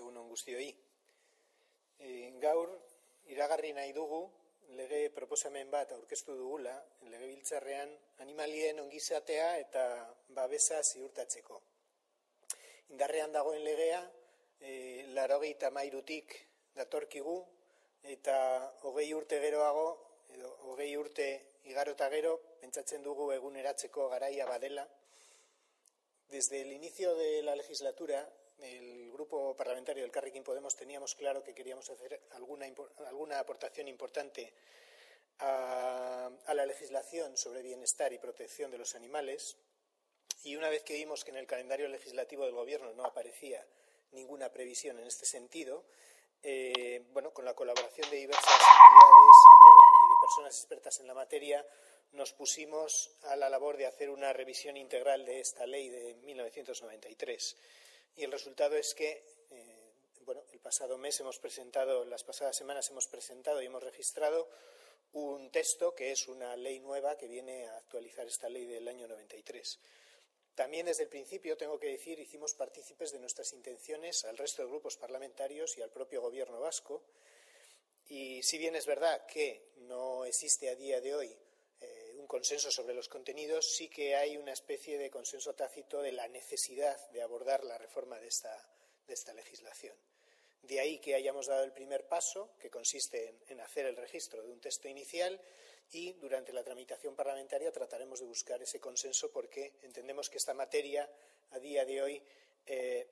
egunon guztioi. E, gaur, iragarri nahi dugu, lege proposamen bat aurkeztu dugula, lege biltzarrean, animalien ongizatea eta babesa ziurtatzeko. Indarrean dagoen legea, e, larogeita mairutik datorkigu, eta hogei urte geroago, edo hogei urte igarota gero, pentsatzen dugu eguneratzeko garaia badela. Desde el inicio de la legislatura, el grupo parlamentario del Carrequín Podemos teníamos claro que queríamos hacer alguna, aportación importante a, la legislación sobre bienestar y protección de los animales. Y una vez que vimos que en el calendario legislativo del Gobierno no aparecía ninguna previsión en este sentido, eh, bueno, con la colaboración de diversas entidades y de, y de personas expertas en la materia, nos pusimos a la labor de hacer una revisión integral de esta ley de 1993. Y el resultado es que, eh, bueno, el pasado mes hemos presentado, las pasadas semanas hemos presentado y hemos registrado un texto que es una ley nueva que viene a actualizar esta ley del año 93. También desde el principio, tengo que decir, hicimos partícipes de nuestras intenciones al resto de grupos parlamentarios y al propio Gobierno vasco. Y si bien es verdad que no existe a día de hoy un consenso sobre los contenidos, sí que hay una especie de consenso tácito de la necesidad de abordar la reforma de esta, legislación. De ahí que hayamos dado el primer paso, que consiste en, hacer el registro de un texto inicial, y durante la tramitación parlamentaria trataremos de buscar ese consenso porque entendemos que esta materia, a día de hoy, eh,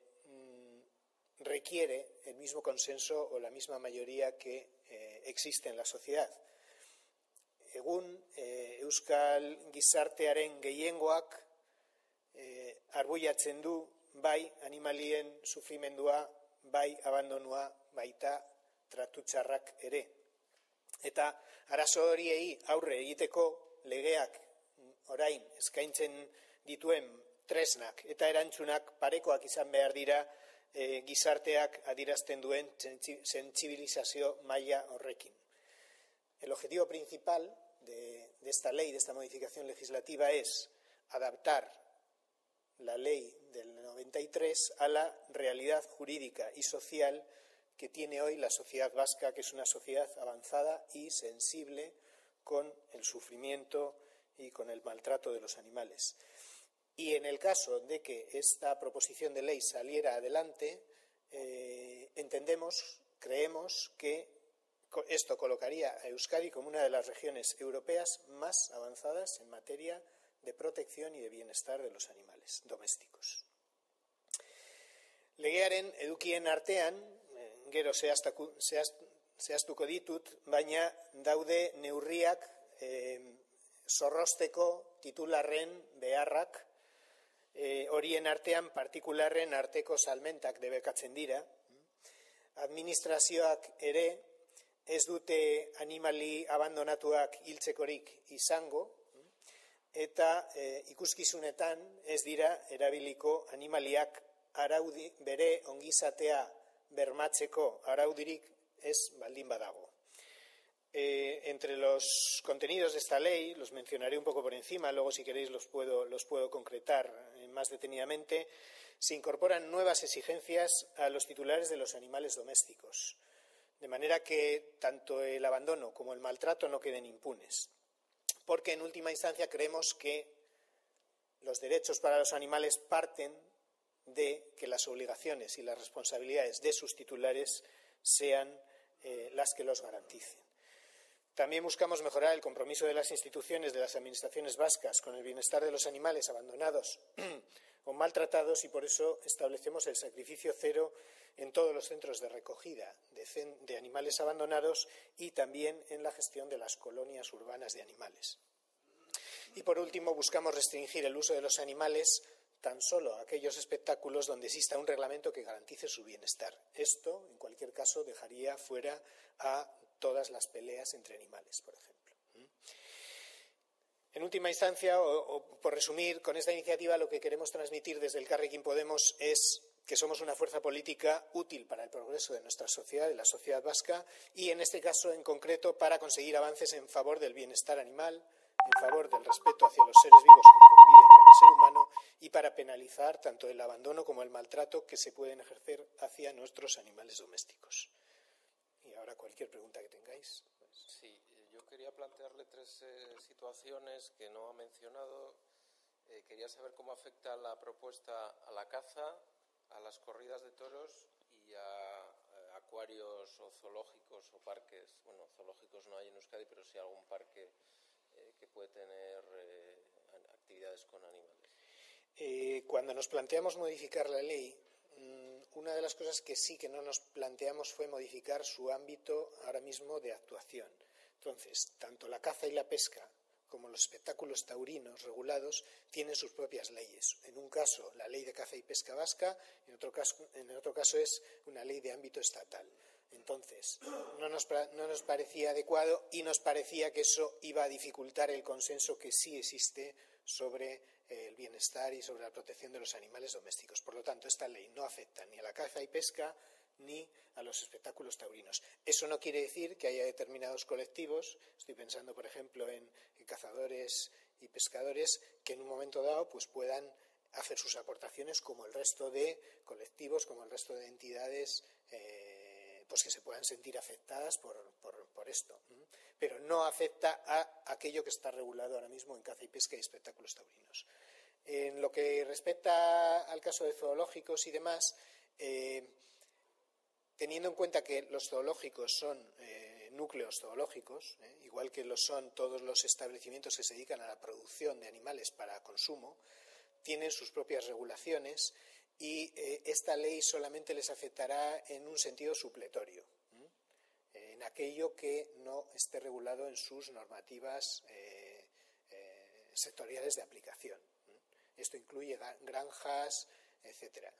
requiere el mismo consenso o la misma mayoría que eh, existe en la sociedad egun e, euskal gizartearen gehiengoak e, arbuiatzen du bai animalien sufrimendua, bai abandonua, baita tratutxarrak ere. Eta arazo horiei aurre egiteko legeak orain eskaintzen dituen tresnak eta erantzunak parekoak izan behar dira e, gizarteak adirazten duen sentsibilizazio maila horrekin. El objetivo principal de, esta ley, de esta modificación legislativa, es adaptar la ley del 93 a la realidad jurídica y social que tiene hoy la sociedad vasca, que es una sociedad avanzada y sensible con el sufrimiento y con el maltrato de los animales. Y en el caso de que esta proposición de ley saliera adelante, eh, entendemos, creemos que esto colocaría a Euskadi como una de las regiones europeas más avanzadas en materia de protección y de bienestar de los animales domésticos. Legearen edukien artean, eh, gero zehaztuko ditut, baina daude neurriak eh, zorrosteko titularren beharrak, eh, horien artean partikularren arteko salmentak debekatzen dira, administrazioak ere ez dute animali abandonatuak hiltzekorik izango, eta e, ikuskizunetan ez dira erabiliko animaliak araudi bere ongizatea bermatzeko araudirik ez baldin badago. Eh, entre los contenidos de esta ley, los mencionaré un poco por encima, luego si queréis los puedo, los puedo concretar más detenidamente, se incorporan nuevas exigencias a los titulares de los animales domésticos de manera que tanto el abandono como el maltrato no queden impunes. Porque en última instancia creemos que los derechos para los animales parten de que las obligaciones y las responsabilidades de sus titulares sean eh, las que los garanticen. También buscamos mejorar el compromiso de las instituciones de las administraciones vascas con el bienestar de los animales abandonados o maltratados y por eso establecemos el sacrificio cero en todos los centros de recogida de, animales abandonados y también en la gestión de las colonias urbanas de animales. Y por último, buscamos restringir el uso de los animales tan solo a aquellos espectáculos donde exista un reglamento que garantice su bienestar. Esto, en cualquier caso, dejaría fuera a todas las peleas entre animales, por ejemplo. En última instancia, o por resumir, con esta iniciativa lo que queremos transmitir desde el Carrequín Podemos es que somos una fuerza política útil para el progreso de nuestra sociedad, de la sociedad vasca, y en este caso en concreto para conseguir avances en favor del bienestar animal, en favor del respeto hacia los seres vivos que conviven con ser humano y para penalizar tanto el abandono como el maltrato que se pueden ejercer hacia nuestros animales domésticos. Y ahora cualquier pregunta que tengáis. Sí, yo quería plantearle tres eh, situaciones que no ha mencionado. Eh, quería saber cómo afecta la propuesta a la caza, a las corridas de toros y a acuarios o zoológicos o parques, bueno, zoológicos no hay en Euskadi, pero sí algún parque eh, que puede tener eh, actividades con animales. Eh, cuando nos planteamos modificar la ley, mm, una de las cosas que sí que no nos planteamos fue modificar su ámbito ahora mismo de actuación. Entonces, tanto la caza y la pesca como los espectáculos taurinos regulados tienen sus propias leyes. En un caso, la ley de caza y pesca vasca, en otro caso, en otro caso es una ley de ámbito estatal. Entonces, no nos, no nos parecía adecuado y nos parecía que eso iba a dificultar el consenso que sí existe sobre eh, el bienestar y sobre la protección de los animales domésticos. Por lo tanto, esta ley no afecta ni a la caza y pesca ni a los espectáculos taurinos. Eso no quiere decir que haya determinados colectivos, estoy pensando, por ejemplo, en, cazadores y pescadores, que en un momento dado pues, puedan hacer sus aportaciones como el resto de colectivos, como el resto de entidades eh, pues que se puedan sentir afectadas por, esto. Pero no afecta a aquello que está regulado ahora mismo en caza y pesca y espectáculos taurinos. En lo que respecta al caso de zoológicos y demás, eh, teniendo en cuenta que los zoológicos son eh, núcleos zoológicos, eh, igual que lo son todos los establecimientos que se dedican a la producción de animales para consumo, tienen sus propias regulaciones y eh, esta ley solamente les afectará en un sentido supletorio, en aquello que no esté regulado en sus normativas sectoriales de aplicación. Esto incluye granjas, etcétera.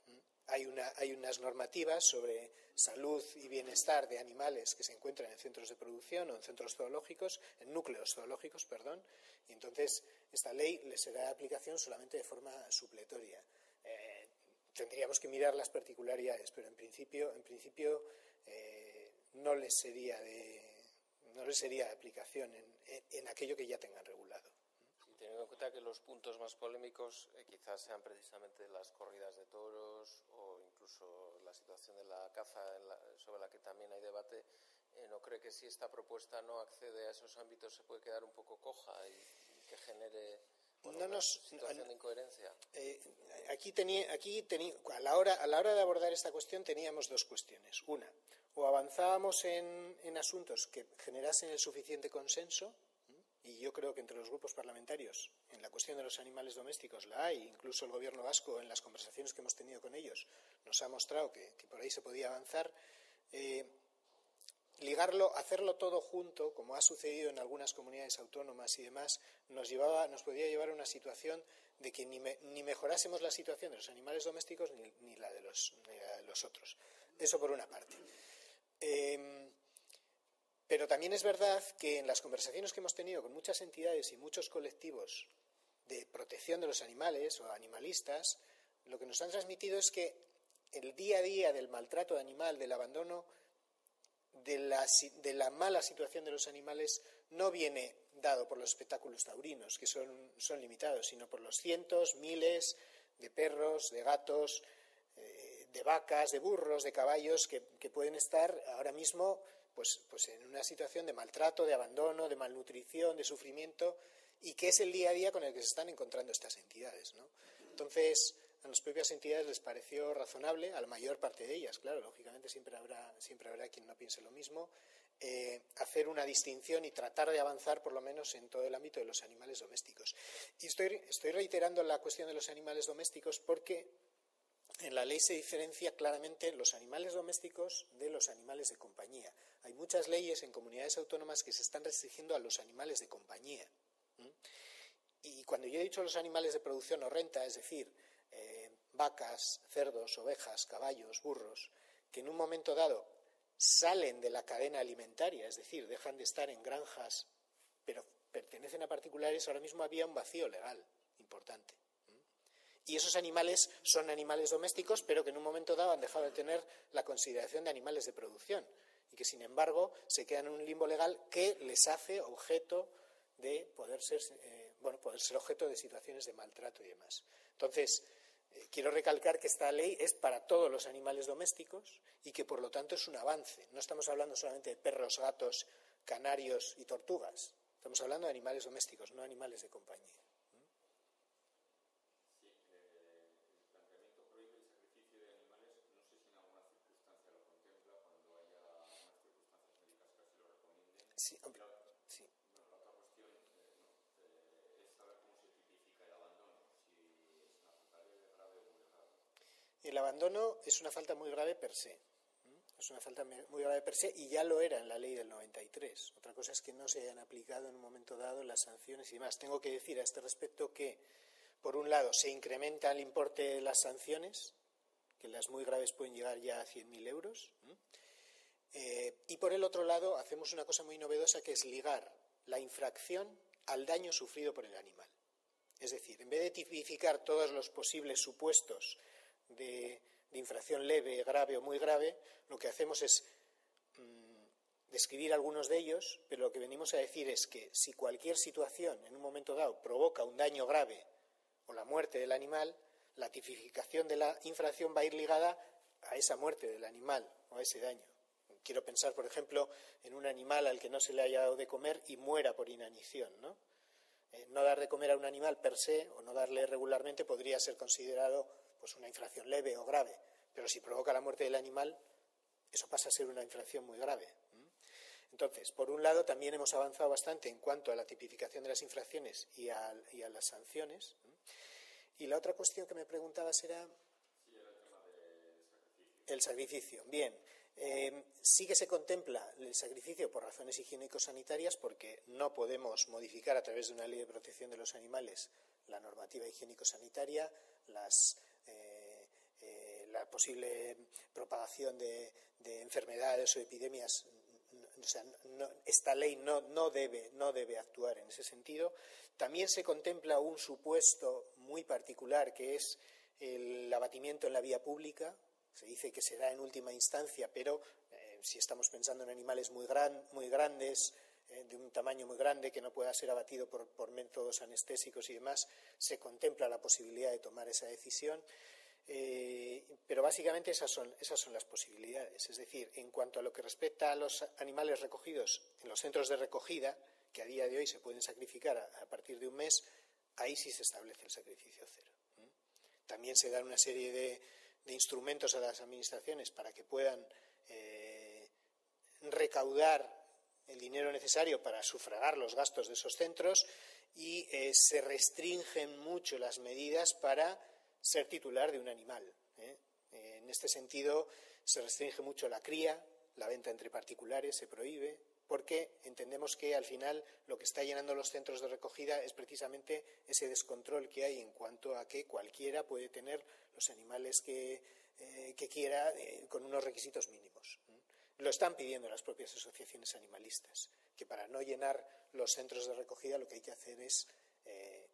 Hay, unas normativas sobre salud y bienestar de animales que se encuentran en centros de producción o en centros zoológicos, en núcleos zoológicos, perdón, y entonces esta ley les será aplicación solamente de forma supletoria. Eh, tendríamos que mirar las particularidades, pero en principio, en principio eh, no les sería de no les sería de aplicación en aquello que ya tengan regulado teniendo en cuenta que los puntos más polémicos eh, quizás sean precisamente las corridas de toros o incluso la situación de la caza sobre la que también hay debate, eh, ¿no cree que si esta propuesta no accede a esos ámbitos se puede quedar un poco coja y, que genere una situación de incoherencia? Eh, aquí tenía, aquí tenía, a, la hora, a la hora de abordar esta cuestión teníamos dos cuestiones. Una, o avanzábamos en, en asuntos que generasen el suficiente consenso, y yo creo que entre los grupos parlamentarios en la cuestión de los animales domésticos la hay, incluso el gobierno vasco en las conversaciones que hemos tenido con ellos nos ha mostrado que, por ahí se podía avanzar. Eh, ligarlo, hacerlo todo junto, como ha sucedido en algunas comunidades autónomas y demás, nos, llevaba, nos podía llevar a una situación de que ni, ni mejorásemos la situación de los animales domésticos ni, la, de los, de los otros. Eso por una parte. Pero también es verdad que en las conversaciones que hemos tenido con muchas entidades y muchos colectivos de protección de los animales o animalistas, lo que nos han transmitido es que el día a día del maltrato animal, del abandono, de la, mala situación de los animales, no viene dado por los espectáculos taurinos, que son, limitados, sino por los cientos, miles de perros, de gatos, eh, de vacas, de burros, de caballos que pueden estar ahora mismo pues, pues en una situación de maltrato, de abandono, de malnutrición, de sufrimiento, y que es el día a día con el que se están encontrando estas entidades. ¿no? Entonces, a las propias entidades les pareció razonable, a la mayor parte de ellas, claro, lógicamente siempre habrá, siempre habrá quien no piense lo mismo, eh, hacer una distinción y tratar de avanzar por lo menos en todo el ámbito de los animales domésticos. Y estoy, estoy reiterando la cuestión de los animales domésticos porque en la ley se diferencia claramente los animales domésticos de los animales de compañía. Hay muchas leyes en comunidades autónomas que se están restringiendo a los animales de compañía. Y cuando yo he dicho los animales de producción o renta, es decir, eh, vacas, cerdos, ovejas, caballos, burros, que en un momento dado salen de la cadena alimentaria, es decir, dejan de estar en granjas, pero pertenecen a particulares, ahora mismo había un vacío legal importante. Y esos animales son animales domésticos, pero que en un momento dado han dejado de tener la consideración de animales de producción y que, sin embargo, se quedan en un limbo legal que les hace objeto de poder ser, eh, bueno, poder ser objeto de situaciones de maltrato y demás. Entonces, eh, quiero recalcar que esta ley es para todos los animales domésticos y que, por lo tanto, es un avance. No estamos hablando solamente de perros, gatos, canarios y tortugas. Estamos hablando de animales domésticos, no animales de compañía. Sí, tipifica el abandono, es una falta muy grave. El abandono es una falta muy grave per se. Es una falta muy grave per se y ya lo era en la ley del 93. Otra cosa es que no se hayan aplicado en un momento dado las sanciones y demás. Tengo que decir a este respecto que, por un lado, se incrementa el importe de las sanciones, que las muy graves pueden llegar ya a 100.000 euros. Y por el otro lado, hacemos una cosa muy novedosa que es ligar la infracción al daño sufrido por el animal. Es decir, en vez de tipificar todos los posibles supuestos de, infracción leve, grave o muy grave, lo que hacemos es mm, describir algunos de ellos, pero lo que venimos a decir es que si cualquier situación en un momento dado provoca un daño grave o la muerte del animal, la tipificación de la infracción va a ir ligada a esa muerte del animal o a ese daño. Quiero pensar, por ejemplo, en un animal al que no se le haya dado de comer y muera por inanición. ¿no? Eh, no dar de comer a un animal per se o no darle regularmente podría ser considerado pues, una infracción leve o grave, pero si provoca la muerte del animal, eso pasa a ser una infracción muy grave. Entonces, por un lado, también hemos avanzado bastante en cuanto a la tipificación de las infracciones y a, las sanciones. Y la otra cuestión que me preguntabas era el sacrificio. Bien, eh, sí que se contempla el sacrificio por razones higiénico-sanitarias porque no podemos modificar a través de una ley de protección de los animales la normativa higiénico-sanitaria, eh, eh, la posible propagación de, enfermedades o epidemias. esta ley no, no, debe, no debe actuar en ese sentido. También se contempla un supuesto muy particular que es el abatimiento en la vía pública, se dice que se da en última instancia, pero eh, si estamos pensando en animales muy, muy grandes, eh, de un tamaño muy grande, que no pueda ser abatido por, métodos anestésicos y demás, se contempla la posibilidad de tomar esa decisión. Eh, pero básicamente esas son, esas son las posibilidades. Es decir, en cuanto a lo que respecta a los animales recogidos en los centros de recogida, que a día de hoy se pueden sacrificar a, partir de un mes, ahí sí se establece el sacrificio cero. También se dan una serie de, de instrumentos a las administraciones para que puedan eh, recaudar el dinero necesario para sufragar los gastos de esos centros y eh, se restringen mucho las medidas para ser titular de un animal. ¿eh? En este sentido, se restringe mucho la cría, la venta entre particulares se prohíbe, porque entendemos que al final lo que está llenando los centros de recogida es precisamente ese descontrol que hay en cuanto a que cualquiera puede tener los animales que, eh, quiera eh, con unos requisitos mínimos. Lo están pidiendo las propias asociaciones animalistas, que para no llenar los centros de recogida lo que hay que hacer es eh,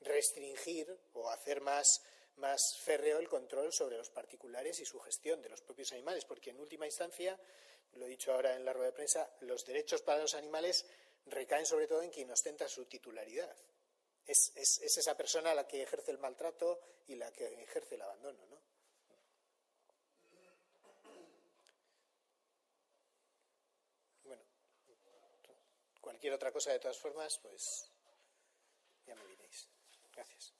restringir o hacer más, más férreo el control sobre los particulares y su gestión de los propios animales, porque en última instancia lo he dicho ahora en la rueda de prensa, los derechos para los animales recaen sobre todo en quien ostenta su titularidad. Es, esa persona la que ejerce el maltrato y la que ejerce el abandono, ¿no? Bueno, cualquier otra cosa de todas formas, pues ya me diréis. Gracias.